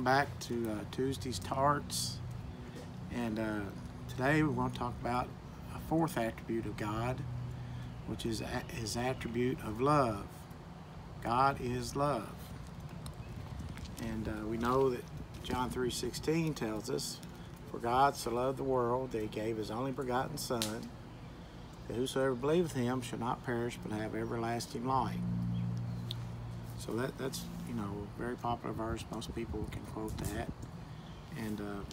welcome back to uh, Tuesday's Tarts. And uh, today we're going to talk about a fourth attribute of God, which is his attribute of love. God is love. And uh, we know that John 3.16 tells us, For God so loved the world that he gave his only begotten Son, that whosoever believeth him shall not perish but have everlasting life. So that, that's, you know, very popular verse. Most people can quote that. And uh,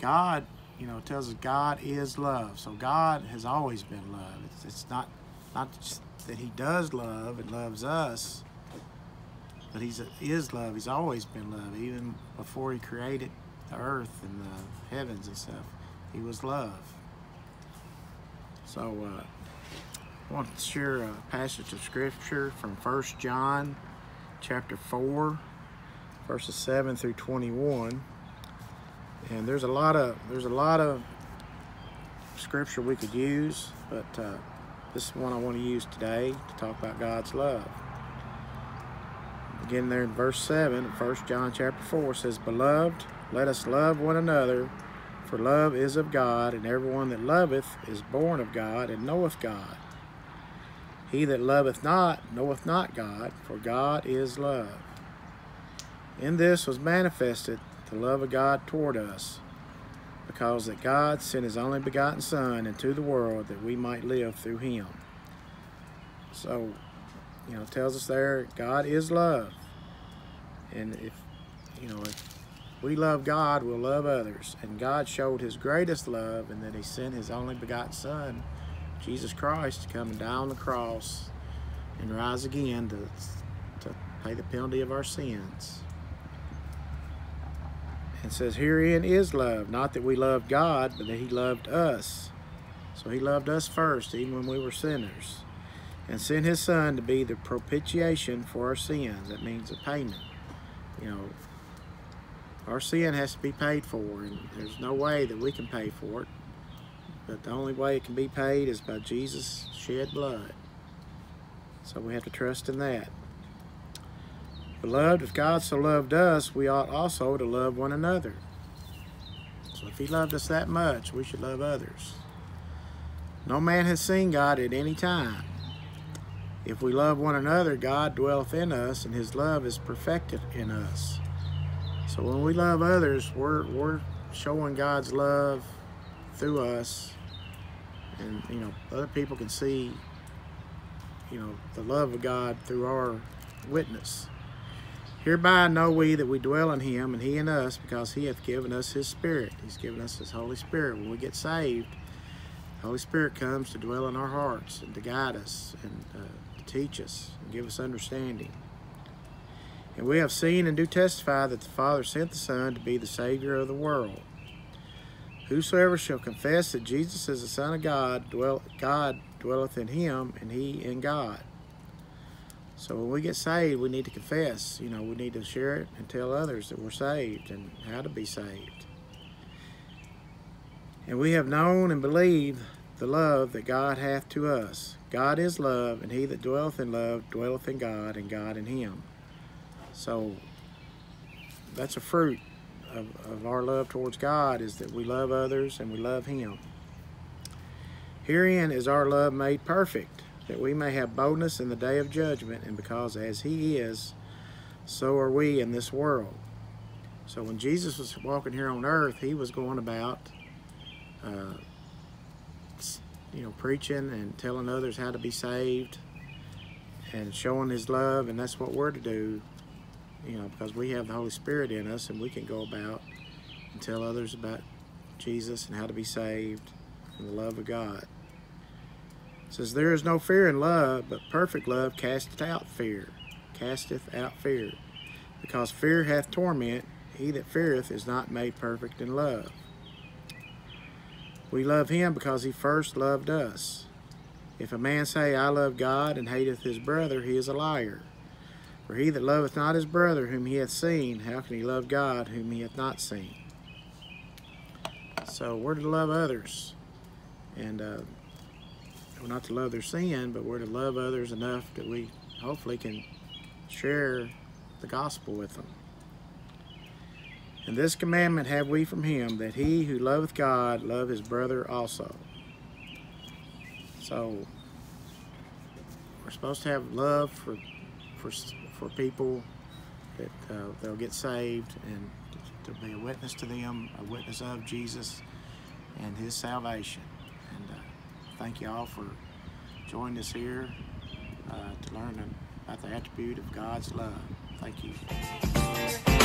God, you know, tells us God is love. So God has always been love. It's, it's not, not that he does love and loves us, but he's is love. He's always been love. Even before he created the earth and the heavens and stuff, he was love. So, uh, want to share a passage of scripture from 1 John chapter 4 verses 7 through 21 and there's a lot of there's a lot of scripture we could use but uh, this is one I want to use today to talk about God's love. Again there in verse 7 of 1 John chapter 4 says beloved let us love one another for love is of God and everyone that loveth is born of God and knoweth God he that loveth not knoweth not God, for God is love. In this was manifested the love of God toward us, because that God sent his only begotten Son into the world that we might live through him. So, you know, tells us there, God is love. And if, you know, if we love God, we'll love others. And God showed his greatest love in that he sent his only begotten Son Jesus Christ coming down the cross and rise again to, to pay the penalty of our sins. And says, Herein is love, not that we loved God, but that He loved us. So He loved us first, even when we were sinners, and sent His Son to be the propitiation for our sins. That means a payment. You know, our sin has to be paid for, and there's no way that we can pay for it. But the only way it can be paid is by Jesus' shed blood. So we have to trust in that. Beloved, if God so loved us, we ought also to love one another. So if he loved us that much, we should love others. No man has seen God at any time. If we love one another, God dwelleth in us, and his love is perfected in us. So when we love others, we're, we're showing God's love through us and you know other people can see you know the love of God through our witness. Hereby know we that we dwell in him and he in us because he hath given us his spirit. He's given us his Holy Spirit. When we get saved, the Holy Spirit comes to dwell in our hearts and to guide us and uh, to teach us and give us understanding. And we have seen and do testify that the Father sent the Son to be the Savior of the world. Whosoever shall confess that Jesus is the Son of God, dwell, God dwelleth in him, and he in God. So when we get saved, we need to confess. You know, we need to share it and tell others that we're saved and how to be saved. And we have known and believed the love that God hath to us. God is love, and he that dwelleth in love dwelleth in God, and God in him. So that's a fruit of, of our love towards God is that we love others and we love Him. Herein is our love made perfect, that we may have boldness in the day of judgment, and because as He is, so are we in this world. So when Jesus was walking here on earth, He was going about, uh, you know, preaching and telling others how to be saved and showing His love, and that's what we're to do you know, because we have the Holy Spirit in us and we can go about and tell others about Jesus and how to be saved and the love of God. It says, There is no fear in love, but perfect love casteth out fear, casteth out fear. Because fear hath torment, he that feareth is not made perfect in love. We love him because he first loved us. If a man say, I love God, and hateth his brother, he is a liar. For he that loveth not his brother whom he hath seen, how can he love God whom he hath not seen? So we're to love others. And uh, we're not to love their sin, but we're to love others enough that we hopefully can share the gospel with them. And this commandment have we from him, that he who loveth God love his brother also. So we're supposed to have love for for for people that uh, they'll get saved and to be a witness to them, a witness of Jesus and His salvation. And uh, thank you all for joining us here uh, to learn about the attribute of God's love. Thank you.